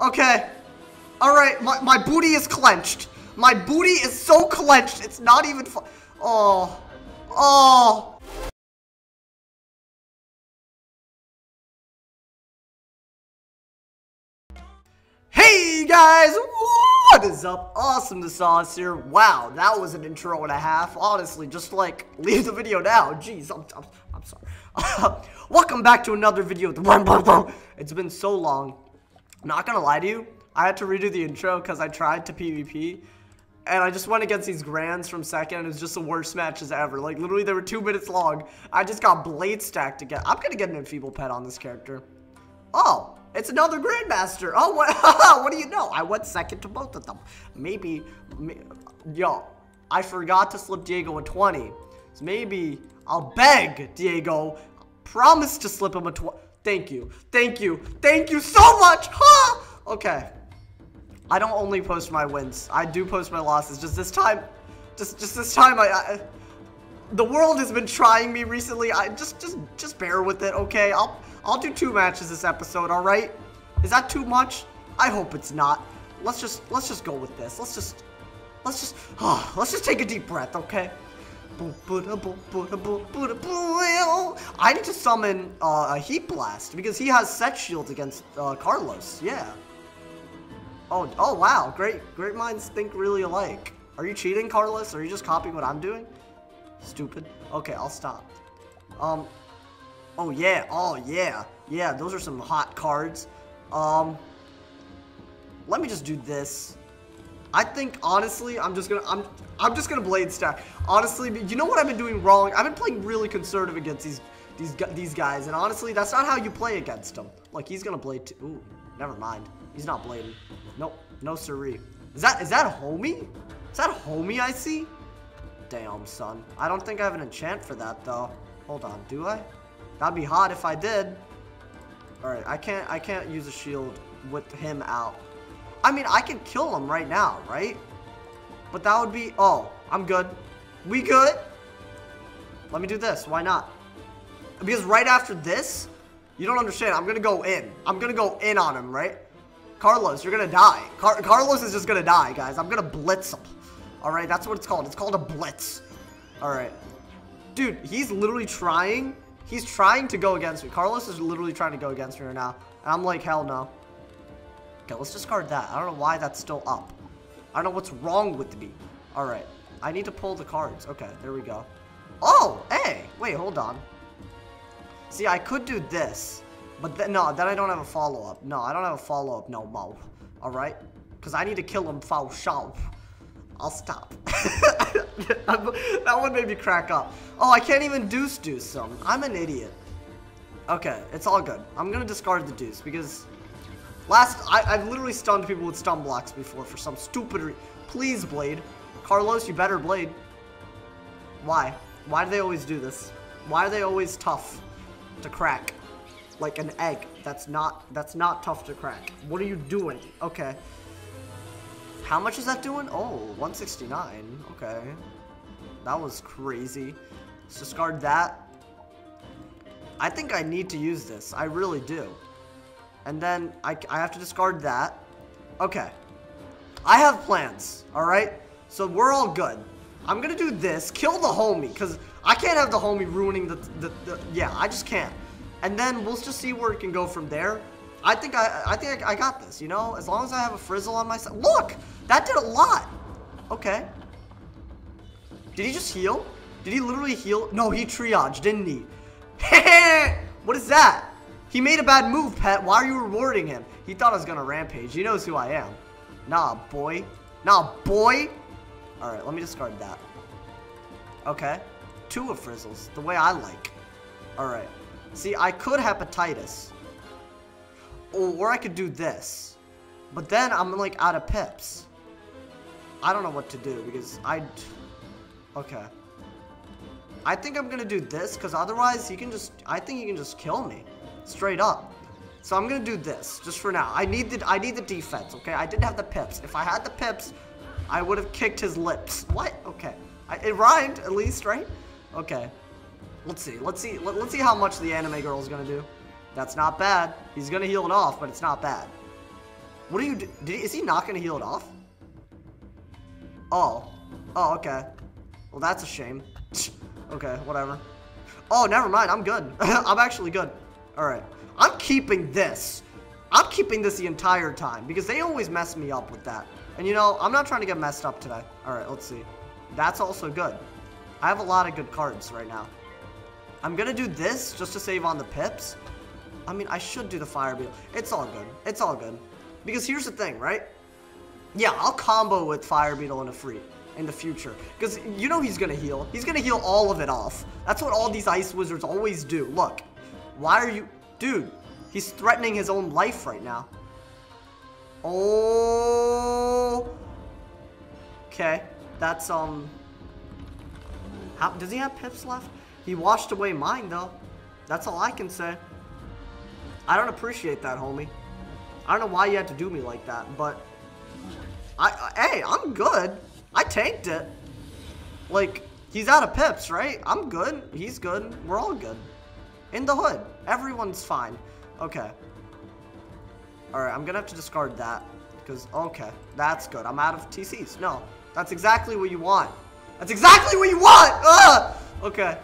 Okay. Alright, my, my booty is clenched. My booty is so clenched, it's not even Oh. Oh. Hey guys, what is up? AwesomeTheSauce here. Wow, that was an intro and a half. Honestly, just like, leave the video now. Jeez, I'm, I'm, I'm sorry. Welcome back to another video. It's been so long. Not gonna lie to you, I had to redo the intro because I tried to PvP. And I just went against these Grands from second, it was just the worst matches ever. Like, literally, they were two minutes long. I just got blade stacked again. I'm gonna get an enfeeble pet on this character. Oh, it's another Grandmaster. Oh, what, what do you know? I went second to both of them. Maybe, may, yo, I forgot to slip Diego a 20. So maybe I'll beg Diego, promise to slip him a 20. Thank you, thank you, thank you so much. Huh? Okay. I don't only post my wins. I do post my losses. Just this time, just just this time, I, I the world has been trying me recently. I just just just bear with it, okay? I'll I'll do two matches this episode, all right? Is that too much? I hope it's not. Let's just let's just go with this. Let's just let's just oh, let's just take a deep breath, okay? I need to summon uh, a Heat Blast because he has set shields against uh, Carlos. Yeah. Oh, oh wow, great, great minds think really alike. Are you cheating, Carlos? Are you just copying what I'm doing? Stupid. Okay, I'll stop. Um, oh yeah, oh yeah, yeah, those are some hot cards. Um, let me just do this. I think, honestly, I'm just gonna, I'm, I'm just gonna blade stack. Honestly, you know what I've been doing wrong? I've been playing really conservative against these, these, these guys, and honestly, that's not how you play against them. Like, he's gonna blade, ooh, never mind. He's not blading. Nope, no siree. Is that, is that homie? Is that homie I see? Damn, son. I don't think I have an enchant for that, though. Hold on, do I? That'd be hot if I did. Alright, I can't, I can't use a shield with him out. I mean, I can kill him right now, right? But that would be... Oh, I'm good. We good? Let me do this. Why not? Because right after this, you don't understand. I'm going to go in. I'm going to go in on him, right? Carlos, you're going to die. Car Carlos is just going to die, guys. I'm going to blitz him. All right, that's what it's called. It's called a blitz. All right. Dude, he's literally trying. He's trying to go against me. Carlos is literally trying to go against me right now. And I'm like, hell no. Okay, let's discard that. I don't know why that's still up. I don't know what's wrong with me. Alright. I need to pull the cards. Okay, there we go. Oh, hey! Wait, hold on. See, I could do this. But then, no, then I don't have a follow-up. No, I don't have a follow-up no more. Alright? Because I need to kill him foul sharp. I'll stop. that one made me crack up. Oh, I can't even deuce deuce him. I'm an idiot. Okay, it's all good. I'm gonna discard the deuce because Last, I, have literally stunned people with stun blocks before for some stupid reason. Please, Blade. Carlos, you better Blade. Why? Why do they always do this? Why are they always tough to crack? Like an egg. That's not, that's not tough to crack. What are you doing? Okay. How much is that doing? Oh, 169. Okay. That was crazy. Let's discard that. I think I need to use this. I really do. And then I, I have to discard that. Okay. I have plans, alright? So we're all good. I'm gonna do this, kill the homie, because I can't have the homie ruining the, the, the, yeah, I just can't. And then we'll just see where it can go from there. I think I, I think I, I got this, you know? As long as I have a frizzle on my side. Look! That did a lot! Okay. Did he just heal? Did he literally heal? No, he triaged, didn't he? what is that? He made a bad move, pet. Why are you rewarding him? He thought I was gonna rampage. He knows who I am. Nah, boy. Nah, boy. Alright, let me discard that. Okay. Two of Frizzles. The way I like. Alright. See, I could hepatitis. Or I could do this. But then I'm like out of pips. I don't know what to do because I... Okay. I think I'm gonna do this because otherwise he can just... I think he can just kill me. Straight up. So I'm gonna do this, just for now. I need the I need the defense, okay? I didn't have the pips. If I had the pips, I would have kicked his lips. What? Okay. I, it rhymed, at least, right? Okay. Let's see. Let's see. Let, us see how much the anime girl is gonna do. That's not bad. He's gonna heal it off, but it's not bad. What are you, did he, is he not gonna heal it off? Oh. Oh, okay. Well, that's a shame. okay, whatever. Oh, never mind. I'm good. I'm actually good. All right. I'm keeping this. I'm keeping this the entire time because they always mess me up with that. And you know, I'm not trying to get messed up today. All right, let's see. That's also good. I have a lot of good cards right now. I'm to do this just to save on the pips. I mean, I should do the fire beetle. It's all good. It's all good. Because here's the thing, right? Yeah, I'll combo with fire beetle in a free in the future. Because you know he's going to heal. He's going to heal all of it off. That's what all these ice wizards always do. Look, why are you... Dude, he's threatening his own life right now. Oh... Okay, that's, um... How, does he have pips left? He washed away mine, though. That's all I can say. I don't appreciate that, homie. I don't know why you had to do me like that, but... I, I Hey, I'm good. I tanked it. Like, he's out of pips, right? I'm good. He's good. We're all good. In the hood. Everyone's fine. Okay. Alright, I'm gonna have to discard that. Because, okay, that's good. I'm out of TCs. No, that's exactly what you want. That's exactly what you want! Ugh! Okay.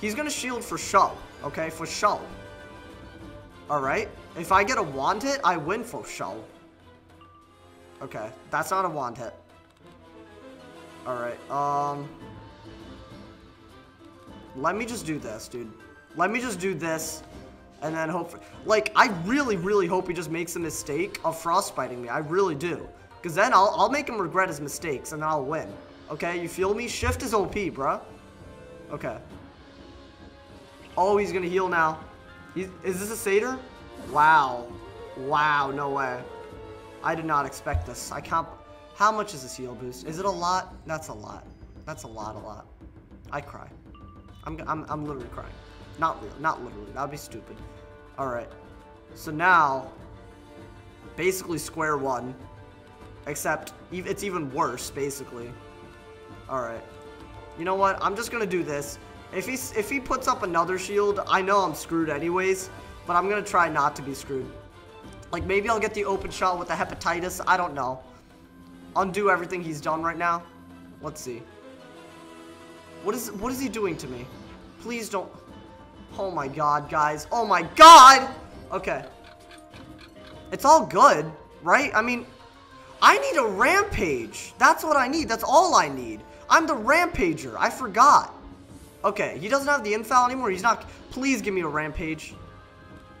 He's gonna shield for show. Okay, for show. Alright. If I get a wand hit, I win for show. Okay, that's not a wand hit. Alright, um... Let me just do this, dude. Let me just do this, and then hope... For, like, I really, really hope he just makes a mistake of frostbiting me. I really do. Because then I'll, I'll make him regret his mistakes, and then I'll win. Okay, you feel me? Shift is OP, bruh. Okay. Oh, he's gonna heal now. He's, is this a satyr? Wow. Wow, no way. I did not expect this. I can't... How much is this heal boost? Is it a lot? That's a lot. That's a lot, a lot. I cry. I'm, I'm, I'm literally crying. Not real, not literally. That would be stupid. Alright. So now, basically square one. Except, it's even worse, basically. Alright. You know what? I'm just gonna do this. If he, if he puts up another shield, I know I'm screwed anyways. But I'm gonna try not to be screwed. Like, maybe I'll get the open shot with the hepatitis. I don't know. Undo everything he's done right now. Let's see. What is, what is he doing to me? Please don't... Oh my god, guys. Oh my god! Okay. It's all good, right? I mean, I need a rampage. That's what I need. That's all I need. I'm the rampager. I forgot. Okay, he doesn't have the infal anymore. He's not... Please give me a rampage.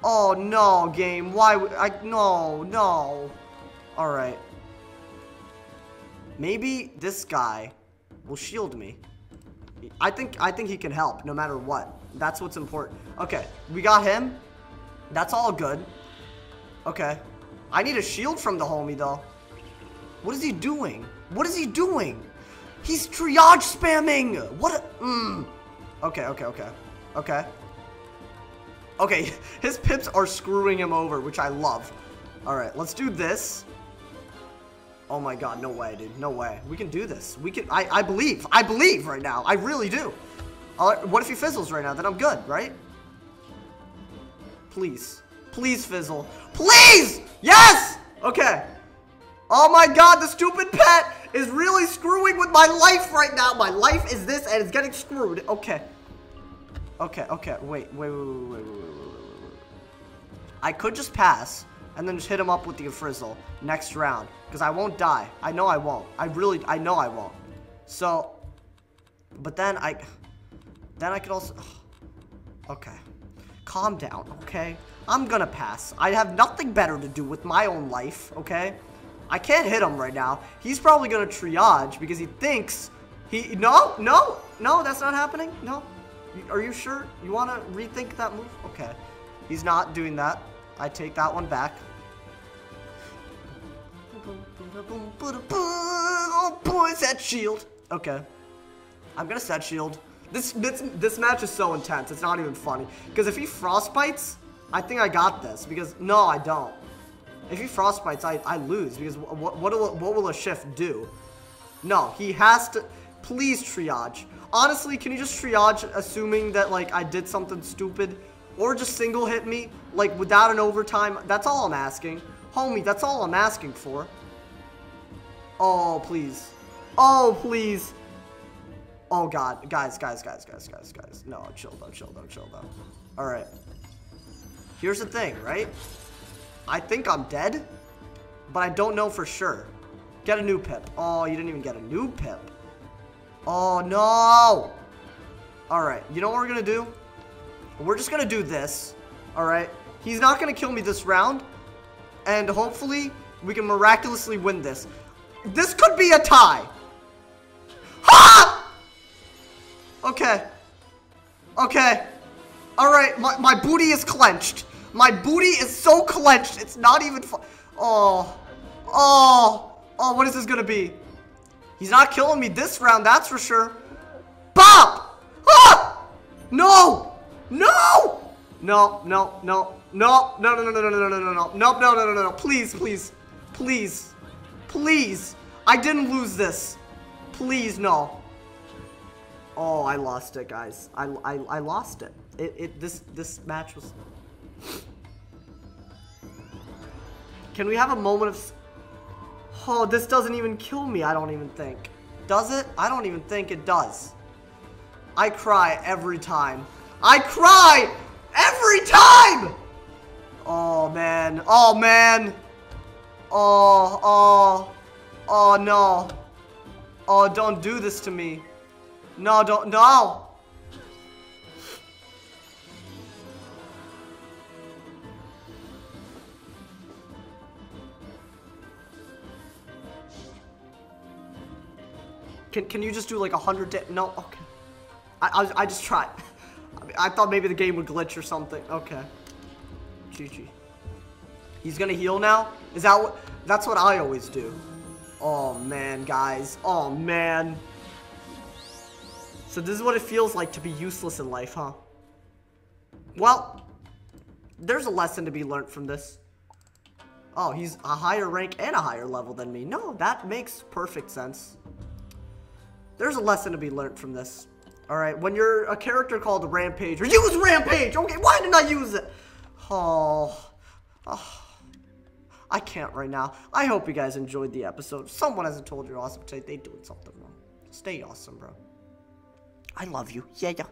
Oh, no, game. Why? I... No, no. Alright. Maybe this guy will shield me. I think I think he can help no matter what. That's what's important. Okay, we got him. That's all good. Okay. I need a shield from the homie, though. What is he doing? What is he doing? He's triage spamming! What a... Mm. Okay, okay, okay. Okay. Okay, his pips are screwing him over, which I love. Alright, let's do this. Oh my god, no way, dude. No way. We can do this. We can... I, I believe. I believe right now. I really do. what if he fizzles right now? Then I'm good, right? Please. Please fizzle. Please! Yes! Okay. Oh my god, the stupid pet is really screwing with my life right now. My life is this and it's getting screwed. Okay. Okay, okay. Wait, wait, wait, wait, wait, wait, wait, wait. I could just pass and then just hit him up with the Frizzle next round. Because I won't die. I know I won't. I really, I know I won't. So, but then I, then I could also, okay. Calm down, okay? I'm gonna pass. I have nothing better to do with my own life, okay? I can't hit him right now. He's probably gonna triage because he thinks he, no, no, no, that's not happening, no. Are you sure? You wanna rethink that move? Okay. He's not doing that. I take that one back. Oh boy, set shield. Okay. I'm gonna set shield. This, this, this match is so intense, it's not even funny. Because if he frostbites, I think I got this. Because, no, I don't. If he frostbites, I, I lose. Because what, what, will, what will a shift do? No, he has to... Please triage. Honestly, can you just triage assuming that, like, I did something stupid? Or just single hit me, like without an overtime. That's all I'm asking. Homie, that's all I'm asking for. Oh, please. Oh, please. Oh, God. Guys, guys, guys, guys, guys, guys. No, chill though, chill though, chill though. Alright. Here's the thing, right? I think I'm dead, but I don't know for sure. Get a new pip. Oh, you didn't even get a new pip. Oh, no. Alright, you know what we're going to do? We're just to do this. Alright? He's not to kill me this round. And hopefully, we can miraculously win this. This could be a tie. Ha! Okay. Okay. Alright, my, my booty is clenched. My booty is so clenched, it's not even Oh. Oh. Oh, what is this gonna be? He's not killing me this round, that's for sure. Bop! Ah! No! No! No, no, no, no, no, no, no, no, no, no, no, no, no, no, no, no, no, no, no, please, please, please, please. I didn't lose this. Please, no. Oh, I lost it, guys. I, I, I lost it. It, it, this, this match was... Can we have a moment of... Oh, this doesn't even kill me, I don't even think. Does it? I don't even think it does. I cry every time. I cry every time! Oh, man. Oh, man. Oh, oh. Oh, no. Oh, don't do this to me. No, don't. No! Can, can you just do like a hundred No, okay. I, I, I just tried. I, thought maybe the game would glitch or something. Okay. GG. He's gonna heal now? Is that what? That's what I always do. Oh man, guys. Oh man. So this is what it feels like to be useless in life, huh? Well, there's a lesson to be learned from this. Oh, he's a higher rank and a higher level than me. No, that makes perfect sense. There's a lesson to be learned from this. Alright, when you're a character called Rampage, or use Rampage! Okay, why didn't I use it? Oh, oh. I can't right now. I hope you guys enjoyed the episode. If someone hasn't told you awesome today, they doing something wrong. Stay awesome, bro. I love you. Yeah, yeah.